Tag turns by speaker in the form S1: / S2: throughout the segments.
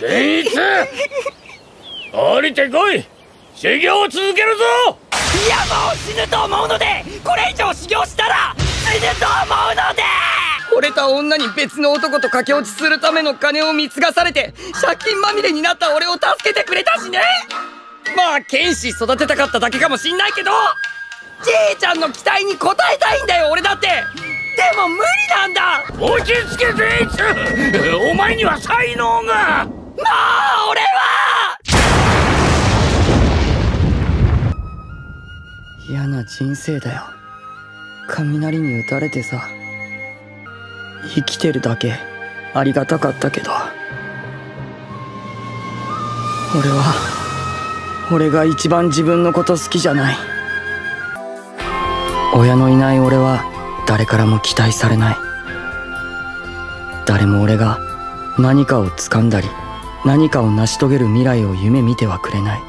S1: 善逸降りてこい！修行を続けるぞ！
S2: いやもう死ぬと思うので！これ以上修行したら死ぬと思うので！
S3: 惚れた女に別の男と駆け落ちするための金を貢がされて借金まみれになった俺を助けてくれたしね！まあ剣士育てたかっただけかもしんないけど！じいちゃんの期待に応えたいんだよ俺だって！でも無理なんだ！
S1: 落ち着け善逸お前には才能が
S3: 俺は。嫌な人生だよ。雷に打たれてさ。生きてるだけ。ありがたかったけど。俺は俺が一番自分のこと好きじゃない。親のいない俺は誰からも期待されない。誰も俺が何かを掴んだり何かを成し遂げる未来を夢見てはくれない。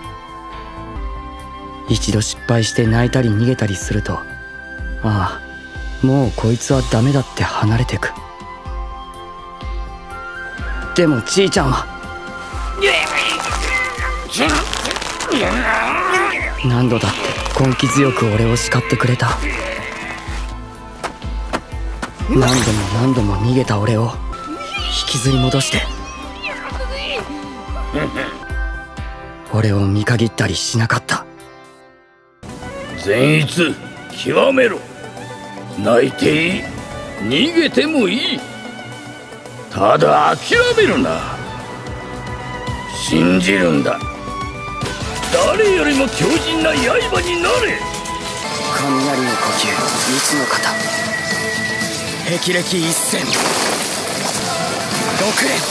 S3: 一度失敗して泣いたり逃げたりするとああもうこいつはダメだって離れてく。でもちいちゃんは何度だって根気強く俺を叱ってくれた。何度も何度も逃げた俺を引きずり戻して俺を見限ったりしなかった。
S1: 善逸極めろ。泣いていい。逃げてもいい。ただ諦めるな。信じるんだ。誰よりも強靭な刃になれ。
S3: 雷の呼吸未知の型。霹靂一閃六連